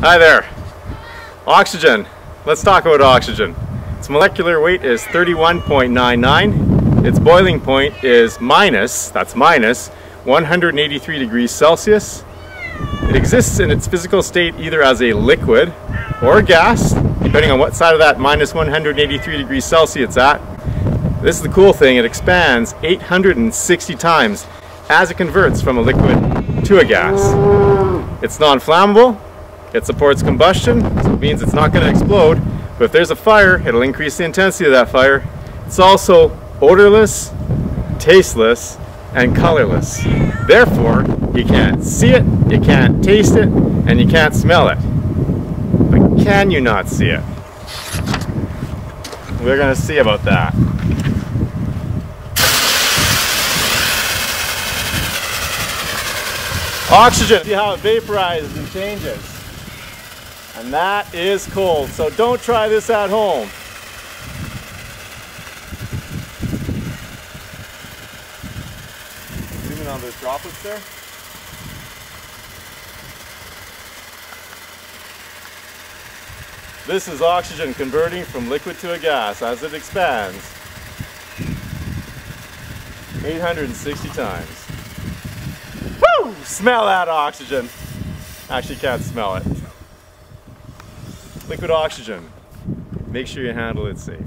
Hi there. Oxygen. Let's talk about oxygen. Its molecular weight is 31.99. Its boiling point is minus, that's minus, 183 degrees Celsius. It exists in its physical state either as a liquid or gas, depending on what side of that minus 183 degrees Celsius it's at. This is the cool thing, it expands 860 times as it converts from a liquid to a gas. It's non-flammable, it supports combustion, so it means it's not going to explode, but if there's a fire, it'll increase the intensity of that fire. It's also odorless, tasteless, and colorless. Therefore, you can't see it, you can't taste it, and you can't smell it. But can you not see it? We're going to see about that. Oxygen, see how it vaporizes and changes. And that is cold, so don't try this at home. Zoom in on those droplets there. This is oxygen converting from liquid to a gas as it expands 860 times. Woo! Smell that oxygen. Actually can't smell it. Liquid oxygen. Make sure you handle it safe.